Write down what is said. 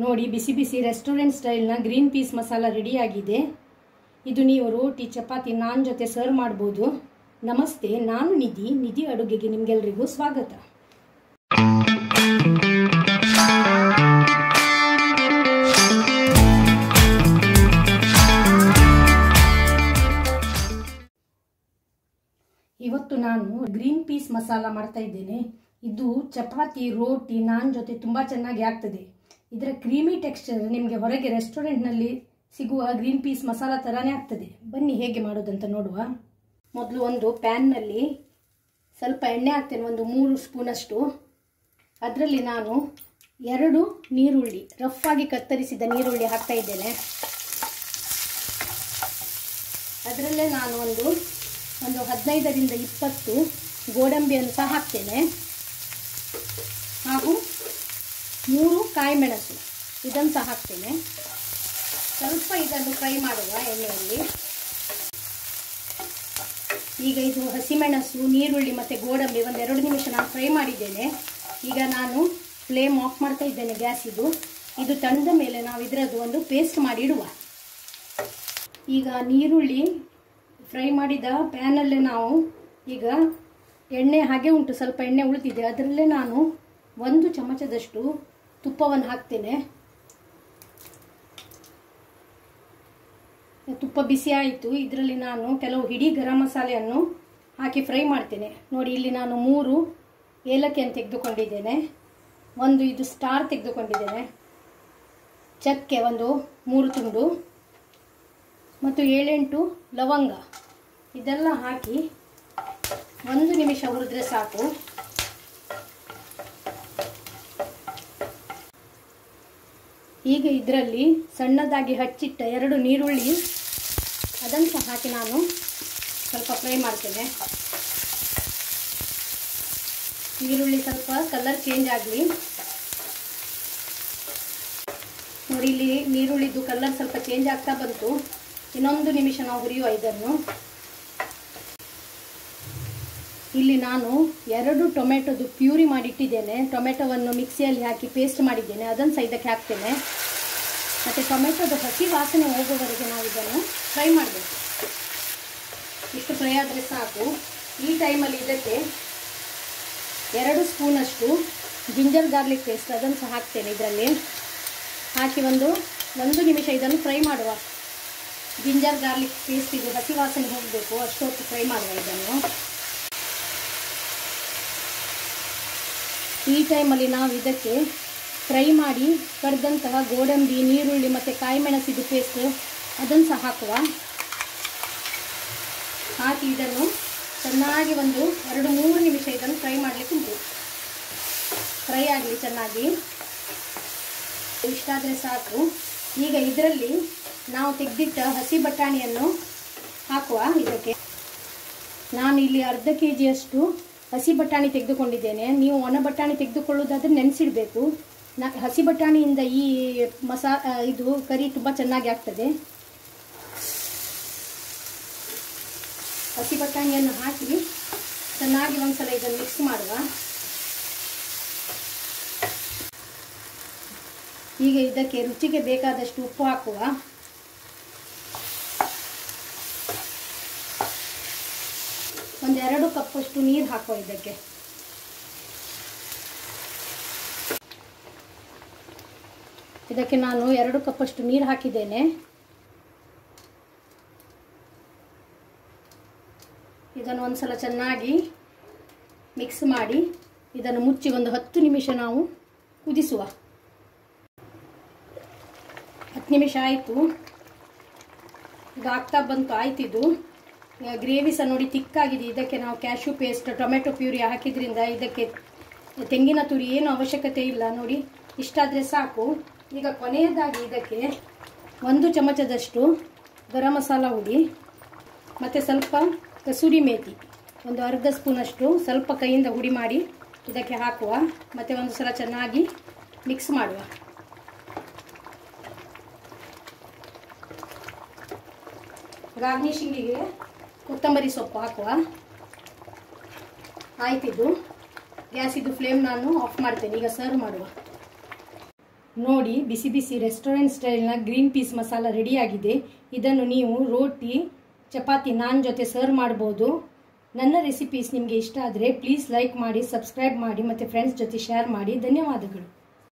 ನೋಡಿ, ಬಿಸಿ ಬಿಸಿ ರೆಸ್ಟೋರೆಂಟ್ ಸ್ಟೈಲ್ನ ಗ್ರೀನ್ ಪೀಸ್ ಮಸಾಲ ರೆಡಿಯಾಗಿದೆ ಇದು ನೀವು ರೋಟಿ, ಚಪಾತಿ, ನಾನ್ ಜೊತೆ ಸರ್ವ್ ಮಾಡ್ಬೋದು. ನಮಸ್ತೆ, ನಾನು ನಿಧಿ. ನಿಧಿ ಅಡುಗೆಗೆ ನಿಮಗೆಲ್ರಿಗೂ ಸ್ವಾಗತ. ಇವತ್ತು ನಾನು ಗ್ರೀನ್ ಪೀಸ್ ಮಸಾಲ ಮಾಡ್ತಾ ಇದ್ದೇನೆ. ಇದು ಚಪಾತಿ, ರೋಟಿ, ನಾನ್ ಜೊತೆ ತುಂಬ ಚೆನ್ನಾಗಿ ಆಗ್ತದೆ. ಇದರ ಕ್ರೀಮಿ ಟೆಕ್ಸ್ಚರ್ ನಿಮಗೆ ಹೊರಗೆ ರೆಸ್ಟೋರೆಂಟ್ನಲ್ಲಿ ಸಿಗುವ ಗ್ರೀನ್ ಪೀಸ್ ಮಸಾಲ ಥರನೇ ಆಗ್ತದೆ. ಬನ್ನಿ ಹೇಗೆ ಮಾಡೋದಂತ ನೋಡುವ. ಮೊದಲು ಒಂದು ಪ್ಯಾನ್ನಲ್ಲಿ ಸ್ವಲ್ಪ ಎಣ್ಣೆ ಹಾಕ್ತೇನೆ, ಒಂದು ಮೂರು ಸ್ಪೂನಷ್ಟು. ಅದರಲ್ಲಿ ನಾನು ಎರಡು ನೀರುಳ್ಳಿ ರಫ್ ಆಗಿ ಕತ್ತರಿಸಿದ ನೀರುಳ್ಳಿ ಹಾಕ್ತಾ ಇದ್ದೇನೆ. ಅದರಲ್ಲೇ ನಾನು ಒಂದು ಒಂದು ಹದಿನೈದರಿಂದ ಇಪ್ಪತ್ತು ಗೋಡಂಬಿಯನ್ನು ಸಹ ಹಾಕ್ತೇನೆ. ಮೂರು ಕಾಯಿ ಮೆಣಸು. ಇದನ್ನು ಸಹ ಹಾಕ್ತೇನೆ. ಸ್ವಲ್ಪ ಇದನ್ನು ಫ್ರೈ ಮಾಡುವ ಎಣ್ಣೆಯಲ್ಲಿ. ಈಗ ಇದು ಹಸಿಮೆಣಸು ನೀರುಳ್ಳಿ ಮತ್ತು ಗೋಡಂಬಿ ಒಂದು ಎರಡು ನಿಮಿಷ ನಾನು ಫ್ರೈ ಮಾಡಿದ್ದೇನೆ. ಈಗ ನಾನು ಫ್ಲೇಮ್ ಆಫ್ ಮಾಡ್ತಾ ಇದ್ದೇನೆ ಗ್ಯಾಸ್ ಇದು. ಇದು ತಣ್ಣದ ಮೇಲೆ ನಾವು ಇದರದ್ದು ಒಂದು ಪೇಸ್ಟ್ ಮಾಡಿ ಇಡುವ. ಈಗ ನೀರುಳ್ಳಿ ಫ್ರೈ ಮಾಡಿದ ಪ್ಯಾನಲ್ಲೇ ನಾವು ಈಗ ಎಣ್ಣೆ ಹಾಗೆ ಉಂಟು. ಸ್ವಲ್ಪ ಎಣ್ಣೆ ಉಳಿದಿದೆ. ಅದರಲ್ಲೇ ನಾನು ಒಂದು ಚಮಚದಷ್ಟು ತುಪ್ಪವನ್ನು ಹಾಕ್ತೇನೆ. ತುಪ್ಪ ಬಿಸಿ ಆಯಿತು. ಇದರಲ್ಲಿ ನಾನು ಕೆಲವು ಹಿಡಿ ಗರಂ ಮಸಾಲೆಯನ್ನು ಹಾಕಿ ಫ್ರೈ ಮಾಡ್ತೇನೆ. ನೋಡಿ, ಇಲ್ಲಿ ನಾನು ಮೂರು ಏಲಕ್ಕಿಯನ್ನು ತೆಗೆದುಕೊಂಡಿದ್ದೇನೆ. ಒಂದು ಇದು ಸ್ಟಾರ್ ತೆಗೆದುಕೊಂಡಿದ್ದೇನೆ. ಚಕ್ಕೆ ಒಂದು ಮೂರು ತುಂಡು. ಮತ್ತು ಏಳೆಂಟು ಲವಂಗ. ಇದೆಲ್ಲ ಹಾಕಿ ಒಂದು ನಿಮಿಷ ಹುರಿದ್ರೆ ಸಾಕು. ಈಗ ಇದರಲ್ಲಿ ಸಣ್ಣದಾಗಿ ಹಚ್ಚಿಟ್ಟ ಎರಡು ನೀರುಳ್ಳಿ ಅದನ್ನು ಸಹ ಹಾಕಿ ನಾನು ಸ್ವಲ್ಪ ಫ್ರೈ ಮಾಡ್ತೇನೆ. ಈರುಳ್ಳಿ ಸ್ವಲ್ಪ ಕಲರ್ ಚೇಂಜ್ ಆಗಲಿ. ನೋಡಿ, ಇಲ್ಲಿ ನೀರುಳ್ಳಿದು ಕಲರ್ ಸ್ವಲ್ಪ ಚೇಂಜ್ ಆಗ್ತಾ ಬಂತು. ಇನ್ನೊಂದು ನಿಮಿಷ ನಾವು ಹುರಿಯುವ ಇದನ್ನು. ಇಲ್ಲಿ ನಾನು ಎರಡು ಟೊಮೆಟೊದು ಪ್ಯೂರಿ ಮಾಡಿಟ್ಟಿದ್ದೇನೆ. ಟೊಮೆಟೊವನ್ನು ಮಿಕ್ಸಿಯಲ್ಲಿ ಹಾಕಿ ಪೇಸ್ಟ್ ಮಾಡಿದ್ದೇನೆ. ಅದನ್ನು ಸಹ ಇದಕ್ಕೆ ಹಾಕ್ತೇನೆ. ಮತ್ತು ಟೊಮೆಟೊದ ಹಸಿ ವಾಸನೆ ಹೋಗುವವರೆಗೆ ನಾವು ಇದನ್ನು ಫ್ರೈ ಮಾಡಬೇಕು. ಇಷ್ಟು ಫ್ರೈ ಆದರೆ ಸಾಕು. ಈ ಟೈಮಲ್ಲಿ ಇದಕ್ಕೆ ಎರಡು ಸ್ಪೂನಷ್ಟು ಜಿಂಜರ್ ಗಾರ್ಲಿಕ್ ಪೇಸ್ಟ್ ಅದನ್ನು ಸಹ ಹಾಕ್ತೇನೆ ಇದರಲ್ಲಿ. ಹಾಕಿ ಒಂದು ಒಂದು ನಿಮಿಷ ಇದನ್ನು ಫ್ರೈ ಮಾಡುವ. ಜಿಂಜರ್ ಗಾರ್ಲಿಕ್ ಪೇಸ್ಟ್ ಇದು ಹಸಿ ವಾಸನೆ ಹೋಗಬೇಕು. ಅಷ್ಟೊತ್ತು ಫ್ರೈ ಮಾಡುವ ಇದನ್ನು. ಈ ಟೈಮಲ್ಲಿ ನಾವು ಇದಕ್ಕೆ ಫ್ರೈ ಮಾಡಿ ಕರೆದಂತಹ ಗೋಡಂಬಿ ನೀರುಳ್ಳಿ ಮತ್ತು ಕಾಯಿ ಮೆಣಸಿದು ಪೇಸ್ಟ್ ಅದನ್ನು ಸಹ ಹಾಕುವ. ಹಾಕಿ ಇದನ್ನು ಚೆನ್ನಾಗಿ ಒಂದು ಎರಡು ಮೂರು ನಿಮಿಷ ಇದನ್ನು ಫ್ರೈ ಮಾಡಲಿಕ್ಕೆ ಉಂಟು. ಫ್ರೈ ಆಗಲಿ ಚೆನ್ನಾಗಿ. ಇಷ್ಟಾದರೆ ಸಾಕು. ಈಗ ಇದರಲ್ಲಿ ನಾವು ತೆಗೆದಿಟ್ಟ ಹಸಿ ಬಟಾಣಿಯನ್ನು ಹಾಕುವ ಇದಕ್ಕೆ. ನಾನು ಇಲ್ಲಿ ಅರ್ಧ ಕೆ ಜಿಯಷ್ಟು ಹಸಿ ಬಟಾಣಿ ತೆಗೆದುಕೊಂಡಿದ್ದೇನೆ. ನೀವು ಒಣ ಬಟಾಣಿ ತೆಗೆದುಕೊಳ್ಳೋದಾದ್ರೆ ನೆನೆಸಿಡಬೇಕು. ನ, ಹಸಿ ಬಟಾಣಿಯಿಂದ ಈ ಮಸಾ ಇದು ಕರಿ ತುಂಬ ಚೆನ್ನಾಗಿ ಆಗ್ತದೆ. ಹಸಿ ಬಟಾಣಿಯನ್ನು ಹಾಕಿ ಚೆನ್ನಾಗಿ ಒಂದ್ಸಲ ಇದನ್ನು ಮಿಕ್ಸ್ ಮಾಡುವ. ಈಗ ಇದಕ್ಕೆ ರುಚಿಗೆ ಬೇಕಾದಷ್ಟು ಉಪ್ಪು ಹಾಕುವ. ಒಂದೆರಡು ಕಪ್ಪಷ್ಟು ನೀರು ಹಾಕೋ ಇದಕ್ಕೆ. ಇದಕ್ಕೆ ನಾನು ಎರಡು ಕಪ್ಪಷ್ಟು ನೀರು ಹಾಕಿದ್ದೇನೆ. ಇದನ್ನು ಒಂದ್ಸಲ ಚೆನ್ನಾಗಿ ಮಿಕ್ಸ್ ಮಾಡಿ, ಇದನ್ನು ಮುಚ್ಚಿ ಒಂದು ಹತ್ತು ನಿಮಿಷ ನಾವು ಕುದಿಸುವ. ಹತ್ತು ನಿಮಿಷ ಆಯಿತು. ಇದು ಆಗ್ತಾ ಬಂತು, ಆಯ್ತಿದು. ಗ್ರೇವಿ ಸಹ ನೋಡಿ ತಿಕ್ಕಾಗಿದೆ. ಇದಕ್ಕೆ ನಾವು ಕ್ಯಾಶ್ಯೂ ಪೇಸ್ಟ್ ಟೊಮೆಟೊ ಪ್ಯೂರಿ ಹಾಕಿದ್ರಿಂದ ಇದಕ್ಕೆ ತೆಂಗಿನ ತುರಿ ಏನು ಅವಶ್ಯಕತೆ ಇಲ್ಲ ನೋಡಿ. ಇಷ್ಟಾದರೆ ಸಾಕು. ಈಗ ಕೊನೆಯದಾಗಿ ಇದಕ್ಕೆ ಒಂದು ಚಮಚದಷ್ಟು ಗರಂ ಮಸಾಲ ಹುಡಿ ಮತ್ತು ಸ್ವಲ್ಪ ಕಸೂರಿ ಮೇಥಿ ಒಂದು ಅರ್ಧ ಸ್ಪೂನಷ್ಟು ಸ್ವಲ್ಪ ಕೈಯಿಂದ ಹುಡಿ ಮಾಡಿ ಇದಕ್ಕೆ ಹಾಕುವ, ಮತ್ತು ಒಂದು ಸಲ ಚೆನ್ನಾಗಿ ಮಿಕ್ಸ್ ಮಾಡುವ. ಗಾರ್ನಿಶಿಂಗಿಗೆ ಕೊತ್ತಂಬರಿ ಸೊಪ್ಪು ಹಾಕುವ. ಆಯ್ತಿದ್ದು ಇದು. ಫ್ಲೇಮ್ ನಾನು ಆಫ್ ಮಾಡ್ತೇನೆ. ಈಗ ಸರ್ವ್ ಮಾಡುವ. ನೋಡಿ, ಬಿಸಿ ಬಿಸಿ ರೆಸ್ಟೋರೆಂಟ್ ಸ್ಟೈಲ್ನ ಗ್ರೀನ್ ಪೀಸ್ ಮಸಾಲ ರೆಡಿಯಾಗಿದೆ ಇದನ್ನು ನೀವು ರೋಟಿ, ಚಪಾತಿ ನಾನ್ ಜೊತೆ ಸರ್ವ್ ಮಾಡ್ಬೋದು. ನನ್ನ ರೆಸಿಪೀಸ್ ನಿಮಗೆ ಇಷ್ಟ ಆದರೆ ಪ್ಲೀಸ್ ಲೈಕ್ ಮಾಡಿ ಸಬ್ಸ್ಕ್ರೈಬ್ ಮಾಡಿ, ಮತ್ತು ಫ್ರೆಂಡ್ಸ್ ಜೊತೆ ಶೇರ್ ಮಾಡಿ. ಧನ್ಯವಾದಗಳು.